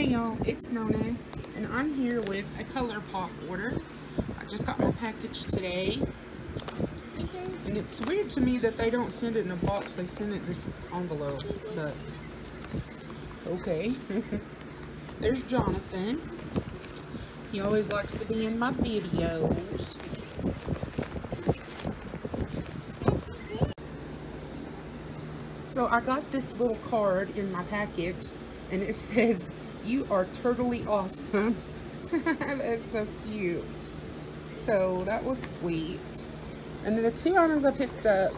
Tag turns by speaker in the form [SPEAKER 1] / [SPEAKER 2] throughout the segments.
[SPEAKER 1] it's Nona, and I'm here with a ColourPop order. I just got my package today, and it's weird to me that they don't send it in a box. They send it this envelope, but okay. There's Jonathan. He always likes to be in my videos. So I got this little card in my package and it says, you are totally awesome. That's so cute. So that was sweet. And then the two items I picked up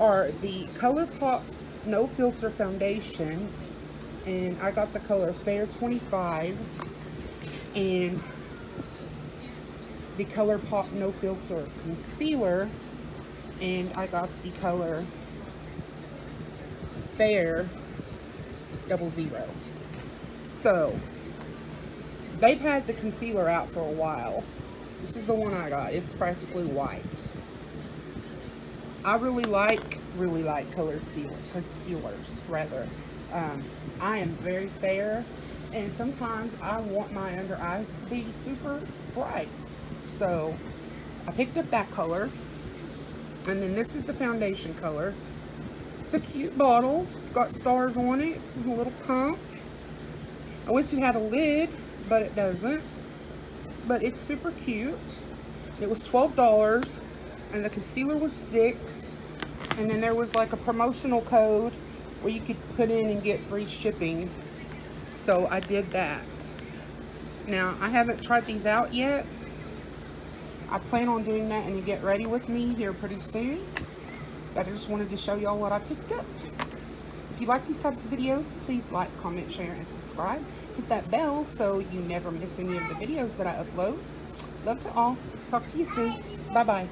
[SPEAKER 1] are the ColourPop No Filter Foundation. And I got the color Fair 25. And the ColourPop No Filter Concealer. And I got the color Fair Double Zero. So, they've had the concealer out for a while. This is the one I got. It's practically white. I really like, really like colored concealers, rather. Um, I am very fair, and sometimes I want my under eyes to be super bright. So, I picked up that color. And then this is the foundation color. It's a cute bottle. It's got stars on it. It's a little pump. I wish it had a lid, but it doesn't. But it's super cute. It was $12 and the concealer was 6 and then there was like a promotional code where you could put in and get free shipping. So I did that. Now, I haven't tried these out yet. I plan on doing that and get ready with me here pretty soon. But I just wanted to show y'all what I picked up. You like these types of videos, please like, comment, share, and subscribe. Hit that bell so you never miss any of the videos that I upload. Love to all. Talk to you soon. Bye-bye.